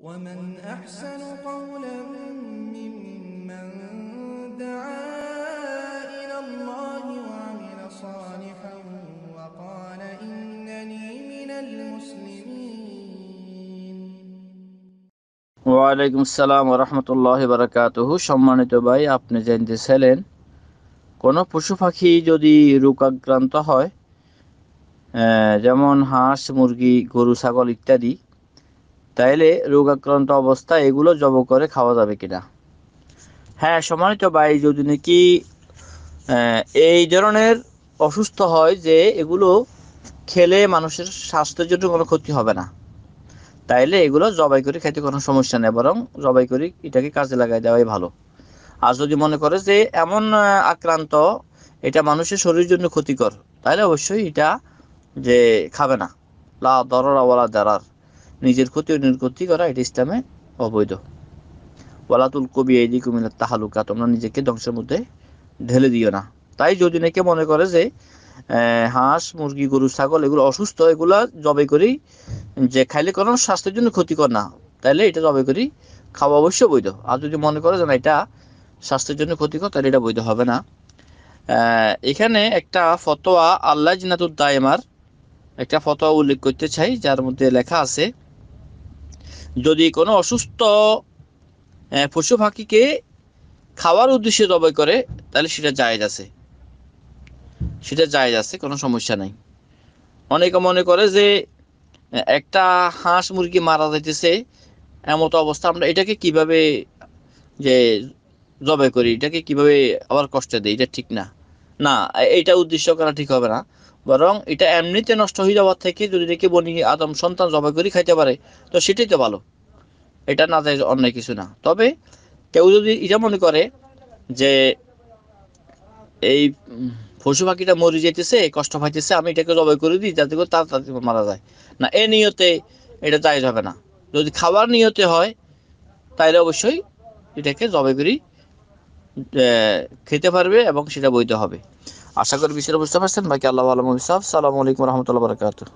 ومن أحسن قولا ممن دعا إلى الله وعمل صالحا وقال إنني من المسلمين ওয়ালাইকুম আসসালাম রহমতুল্লাহ বারাকাতুহু সম্মানিত ভাই আপনি জানতেছিলেন কোনো পশু পাখি যদি রোগাক্রান্ত হয় আহ, যেমন হাঁস মুরগি গরু ছাগল ইত্যাদি তাইলে রোগাক্রান্ত অবস্থায় এগুলো জব করে খাওয়া যাবে কিনা? হ্যাঁ সম্মানিত ভাই, যদি নাকি এই ধরনের অসুস্থ হয় যে এগুলো খেলে মানুষের স্বাস্থ্যের জন্য কোনো ক্ষতি হবে না। তাইলে এগুলো জবাই করে খেতে কোনো সমস্যা নেই, বরং জবাই করে এটাকে কাজে লাগাই দেওয়াই ভালো। আর যদি মনে করে যে এমন আক্রান্ত, এটা মানুষের শরীরের জন্য ক্ষতিকর তাহলে অবশ্যই এটা যে খাবে না। লা দরর ওয়ালা দারার। নিজের ক্ষতি অন্যের ক্ষতি করা এটা ইসলামে অবৈধ। ওয়ালাতুল কবি এই দিক তাহালুকা তোমরা নিজেকে ধ্বংসের মধ্যে ঢেলে দিও না। তাই যদি নাকি মনে করে যে হাঁস, মুরগি, গরু, ছাগল, এগুলো অসুস্থ, এগুলা জবাই করি, যে খাইলে কোনো স্বাস্থ্যের জন্য ক্ষতিকর না তাহলে এটা জবাই করি, খাওয়া অবশ্যই বৈধ। আর যদি মনে করে যে না, এটা স্বাস্থ্যের জন্য ক্ষতিকর তাহলে এটা বৈধ হবে না। এখানে একটা ফতোয়া আল্লাহ জিনাতুর দায়মার একটা ফতোয়া উল্লেখ করতে চাই, যার মধ্যে লেখা আছে যদি কোনো অসুস্থ পশু পাখিকে খাওয়ার উদ্দেশ্যে জবাই করে, তাহলে সেটা জায়েজ আছে। সেটা জায়েজ আছে, কোনো সমস্যা নাই। অনেকে মনে করে যে, একটা হাঁস মুরগি মারা যাইতেছে এমতো অবস্থা, আমরা এটাকে কীভাবে যে জবাই করি, এটাকে কীভাবে আবার কষ্ট দিই, এটা ঠিক না। না এটা উদ্দেশ্য করা ঠিক হবে না। বরং এটা এমনিতে নষ্ট হয়ে যাওয়ার থেকে যদি দেখে বনি আদম সন্তান জবাই করি খাইতে পারে, তো সেটাই তো ভালো। এটা না যায় অন্য কিছু না। তবে কেউ যদি এটা মনে করে যে এই পশু পাখিটা মরে যেতেছে, কষ্ট পাইতেছে, আমি এটাকে জবাই করে দিই, যাতে করে তাড়াতাড়ি মারা যায়। না, এ নিয়তে এটা জায়েজ হবে না। যদি খাবার নিয়তে হয় তাহলে অবশ্যই এটাকে জবাই করি খেতে পারবে এবং সেটা বইতে হবে। আশা করি বিষয়টা বুঝতে পারছেন। বাকি আল্লাহ আলম সালামু আলাইকুম রহমতুল্লাহ বারকাতুহ।